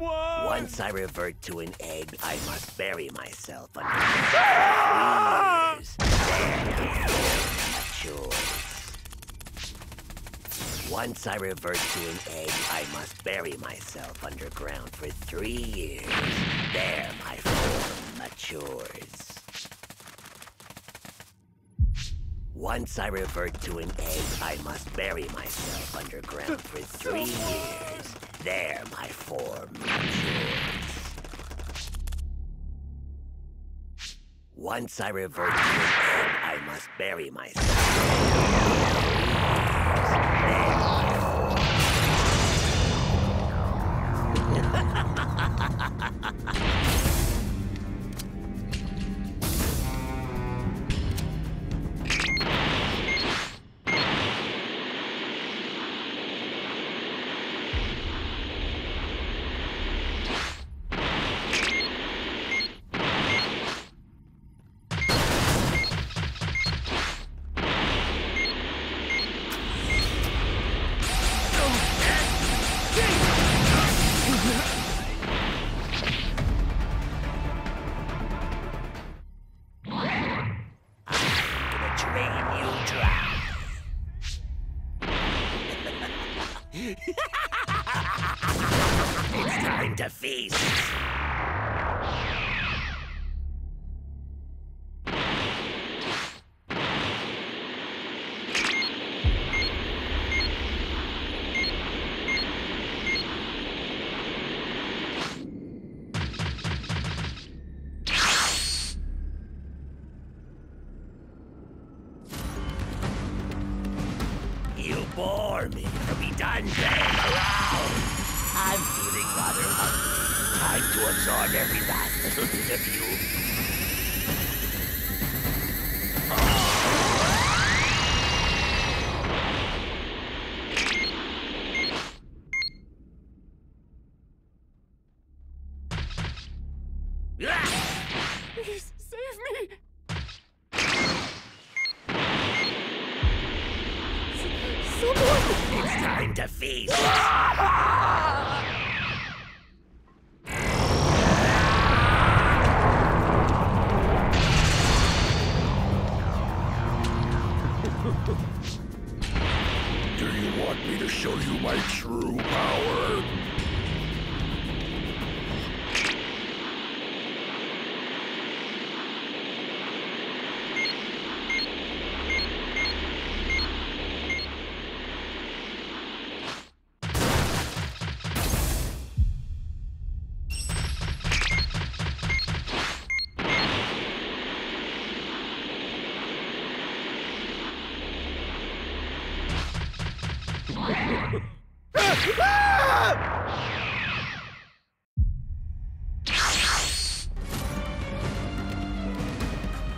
Once I revert to an egg, I must bury myself under three years. Then matures. Once I revert to an egg, I must bury myself underground for three years. There my form matures. Once I revert to an egg, I must bury myself underground for three years. There my form matures. Once I revert to an egg, I must bury myself. Bore me. Are we done around? I'm feeling rather hungry. Time to absorb every last little bit of you. Please feast.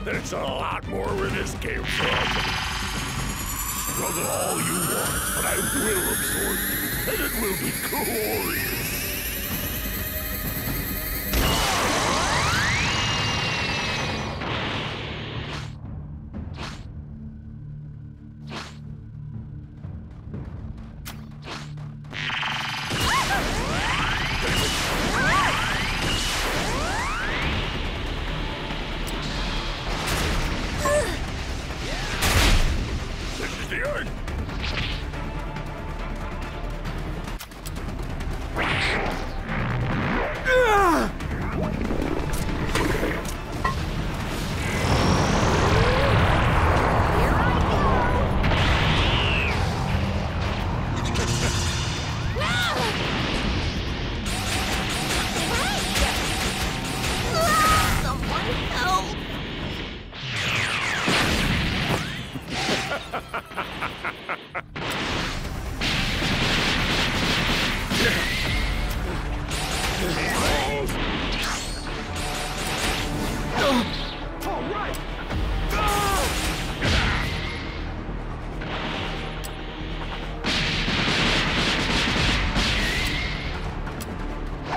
There's a lot more where this came from. Struggle all you want, but I will absorb you, and it will be glorious.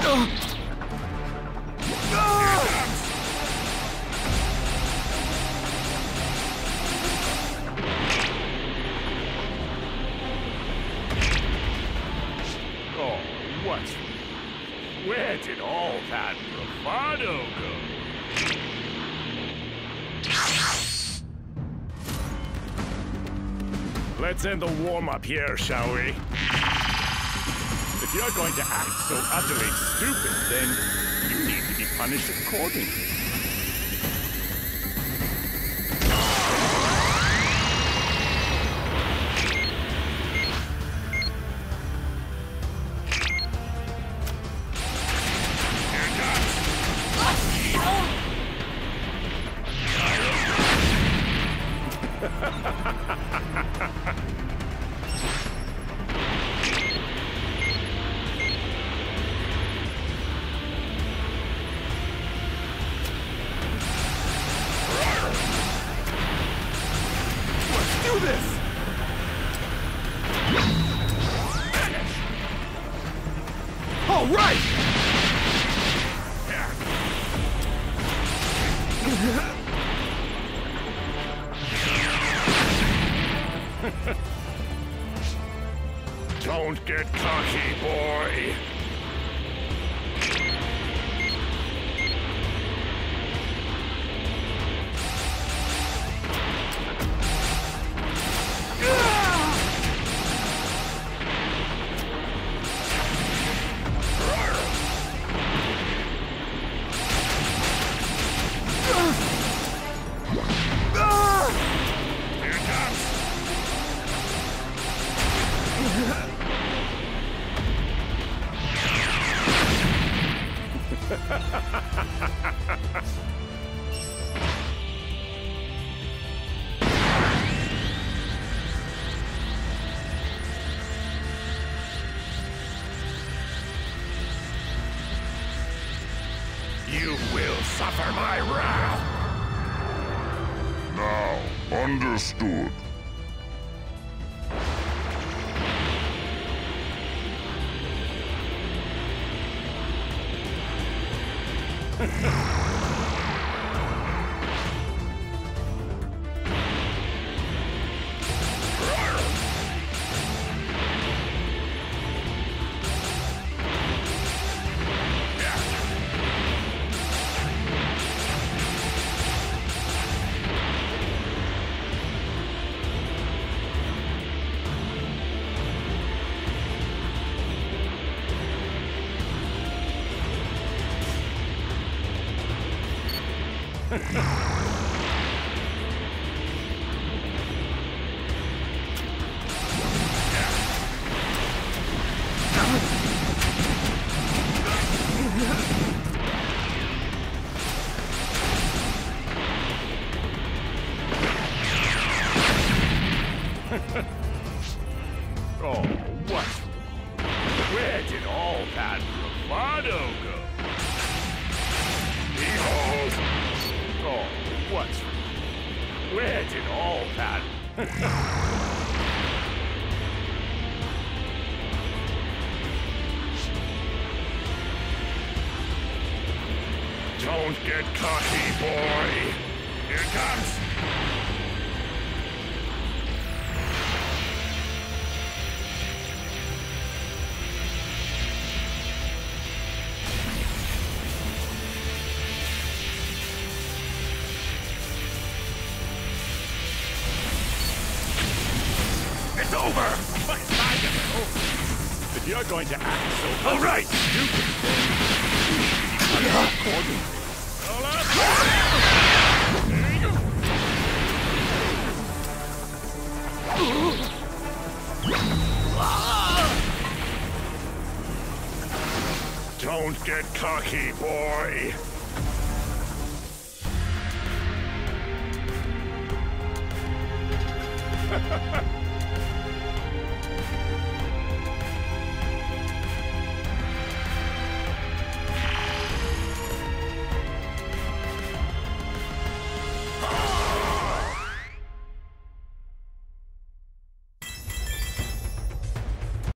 Oh, Where did all that bravado go? Let's end the warm-up here, shall we? If you're going to act so utterly stupid, then you need to be punished accordingly. Let's Right! Don't get cocky, boy. Understood. Oh, what? Where did all that... Don't get cocky, boy. Here it comes. over! What kind of over? If you're going to act so All right. stupid, then you should Don't get cocky, boy! Ha ha ha!